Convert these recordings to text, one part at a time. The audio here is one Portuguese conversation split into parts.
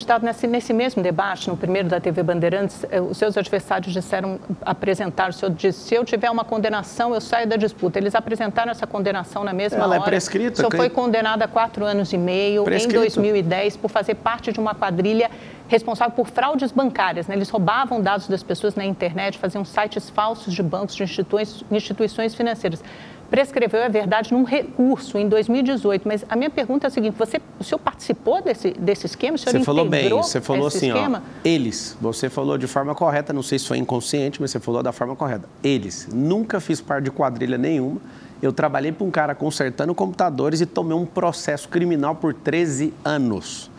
Deputado, nesse, nesse mesmo debate, no primeiro da TV Bandeirantes, eh, os seus adversários disseram, apresentaram, o senhor disse, se eu tiver uma condenação, eu saio da disputa. Eles apresentaram essa condenação na mesma Ela hora. é prescrita. O senhor foi condenado a quatro anos e meio Prescrito. em 2010 por fazer parte de uma quadrilha responsável por fraudes bancárias. né? Eles roubavam dados das pessoas na internet, faziam sites falsos de bancos, de instituições, instituições financeiras. Prescreveu, é verdade, num recurso em 2018. Mas a minha pergunta é a seguinte: você, o senhor participou desse, desse esquema? O senhor Você falou bem, você falou assim, esquema? ó, eles. Você falou de forma correta, não sei se foi inconsciente, mas você falou da forma correta. Eles. Nunca fiz parte de quadrilha nenhuma. Eu trabalhei para um cara consertando computadores e tomei um processo criminal por 13 anos.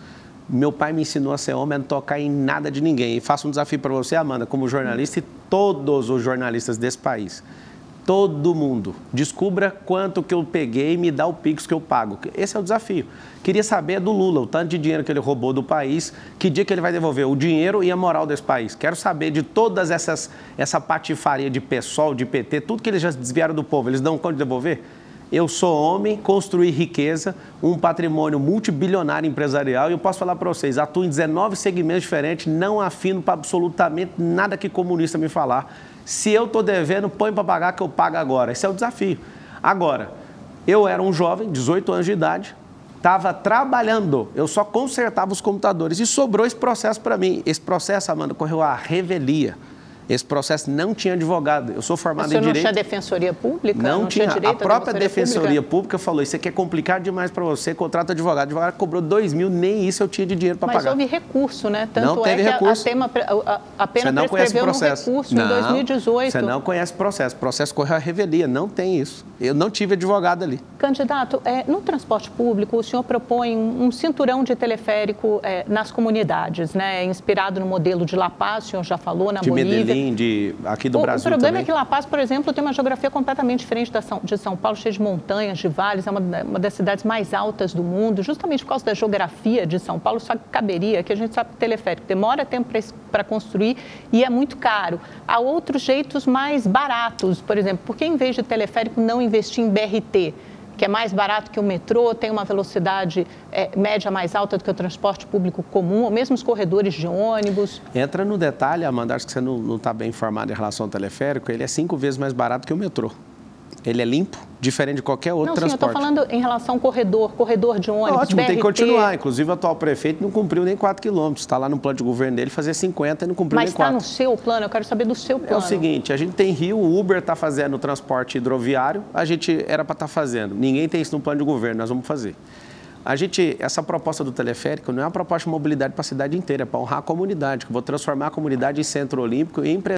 Meu pai me ensinou a ser homem, a não tocar em nada de ninguém. E faço um desafio para você, Amanda, como jornalista e todos os jornalistas desse país. Todo mundo. Descubra quanto que eu peguei e me dá o Pix que eu pago. Esse é o desafio. Queria saber do Lula, o tanto de dinheiro que ele roubou do país, que dia que ele vai devolver o dinheiro e a moral desse país. Quero saber de todas essas essa patifaria de PSOL, de PT, tudo que eles já desviaram do povo, eles dão conta de devolver? Eu sou homem, construí riqueza, um patrimônio multibilionário empresarial e eu posso falar para vocês, atuo em 19 segmentos diferentes, não afino para absolutamente nada que comunista me falar. Se eu estou devendo, põe para pagar que eu pago agora. Esse é o desafio. Agora, eu era um jovem, 18 anos de idade, estava trabalhando, eu só consertava os computadores e sobrou esse processo para mim. Esse processo, Amanda, correu à revelia. Esse processo não tinha advogado. Eu sou formado em não direito. tinha defensoria pública? Não, tinha. direito A própria defensoria Defensoria pública? Pública falou: Isso aqui é complicado demais para você, contrata advogado. O advogado cobrou dois mil, nem isso eu tinha de dinheiro para Mas pagar. houve recurso, né? Tanto Não teve é que a- recurso. A, tema, a, a pena Você não conhece o processo. recurso não, em 2018. Você não conhece o processo. O processo correu à revelia. Não tem isso. Eu não tive advogado ali. Candidato, é, no transporte público, o senhor propõe um, um cinturão de teleférico é, nas comunidades, né? Inspirado no modelo de La Paz, o senhor já falou, na De Bolívia. Medellín, de, aqui do o, Brasil o problema também. é que La Paz, por exemplo, tem uma geografia completamente diferente da São, de São Paulo, cheia de montanhas, de vales, é uma, uma das cidades mais altas do mundo, justamente por causa da geografia de Só Paulo, só que caberia, que a gente sabe que teleférico demora tempo para construir e é muito caro. Há outros jeitos mais baratos, por exemplo, por que em vez de teleférico não investir em BRT? Que é mais barato que o metrô, tem uma velocidade é, média mais alta do que o transporte público comum, ou mesmo os corredores de ônibus. Entra no detalhe, Amanda, acho que você não está bem informado em relação ao teleférico, ele é cinco vezes mais barato que o metrô. Ele é limpo, diferente de qualquer outro Não, sim, eu transporte. estou falando em relação ao corredor, corredor de ônibus, Ótimo, BRT. tem que continuar. Inclusive, o atual prefeito não cumpriu nem 4 quilômetros. Está lá no plano de governo dele fazer 50 e não cumpriu Mas nem está 4. no seu plano, eu quero saber do seu É plano. o seguinte, a gente tem Rio, o Uber está fazendo o transporte hidroviário, a gente era para estar fazendo. Ninguém tem isso no plano de governo, nós vamos fazer. A gente, essa proposta do teleférico não é uma proposta de mobilidade para a cidade inteira, é para honrar a comunidade, que eu vou transformar a comunidade em centro olímpico e empresarial.